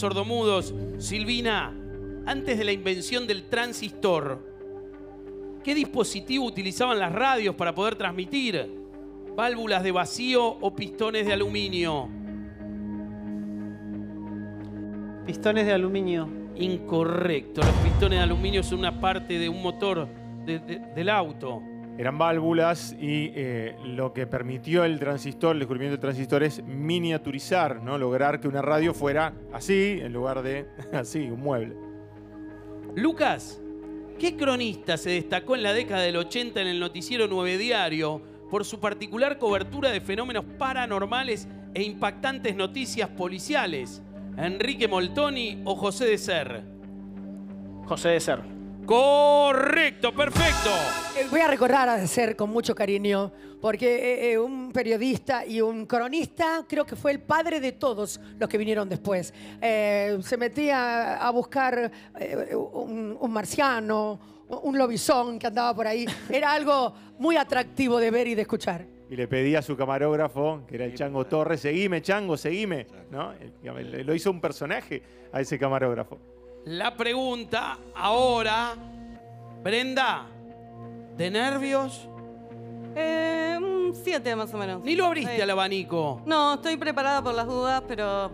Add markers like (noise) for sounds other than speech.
sordomudos. Silvina, antes de la invención del transistor, ¿qué dispositivo utilizaban las radios para poder transmitir? ¿Válvulas de vacío o pistones de aluminio? Pistones de aluminio. Incorrecto. Los pistones de aluminio son una parte de un motor de- de- del auto. Eran válvulas y eh, lo que permitió el transistor, el descubrimiento del transistor es miniaturizar, ¿no? Lograr que una radio fuera así en lugar de (laughs) así, un mueble. Lucas, ¿qué cronista se destacó en la década del 80 en el noticiero Nueve Diario por su particular cobertura de fenómenos paranormales e impactantes noticias policiales? ¿Enrique Moltoni o José de Ser? José de Ser. Correcto, perfecto. Eh, Voy a recordar a ser con mucho cariño, porque eh, eh, un periodista y un cronista creo que fue el padre de todos los que vinieron después. Eh, se metía a buscar eh, un, un marciano, un lobizón que andaba por ahí. Era algo muy atractivo de ver y de escuchar. Y le pedía a su camarógrafo, que era el Chango Torres, seguime, Chango, seguime. ¿no? Lo hizo un personaje a ese camarógrafo. La pregunta ahora, Brenda, ¿de nervios? Eh, un 7 más o menos. Ni lo abriste al abanico. No, estoy preparada por las dudas, pero